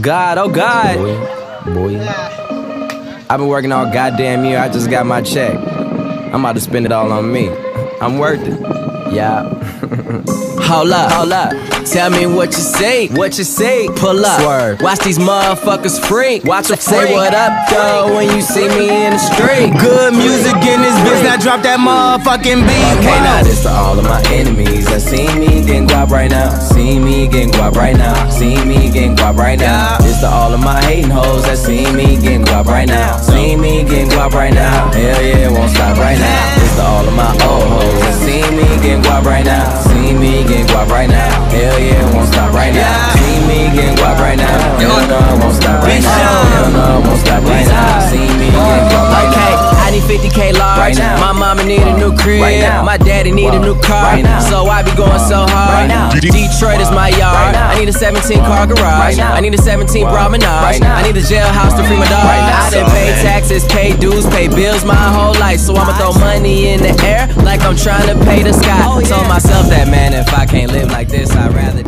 God, oh God. Boy, boy. I've been working all goddamn year. I just got my check. I'm about to spend it all on me. I'm worth it. Yeah. hold up, hold up. Tell me what you say, what you say. Pull up, Swerve. Watch these motherfuckers freak. Watch them say what up, though, when you see me in the street. Good music in this bitch, now drop that motherfucking beat. Okay, Whoa. now this to all of my enemies that see me guap right now. See me getting guap right now. See me getting guap right now. This to all of my hating hoes that see me getting guap right now. See me getting guap right now. Hell yeah, it won't stop right now. This to all of my old hoes that see me getting guap right now. See me getting guap right now. Hell yeah, it won't stop right now. See me getting guap right now. Hell no, it won't stop right now. New crib. Right now. My daddy need a new car. Right now. So I be going so hard. Right now. Detroit is my yard. Right. I need a 17 car garage. Right now. I need a 17 promenade. Right now. I need a jailhouse to free my dog. Right now. I done pay taxes, pay dues, pay bills my whole life. So I'ma throw money in the air like I'm trying to pay the sky. Oh, yeah. Told myself that man, if I can't live like this, I'd rather die.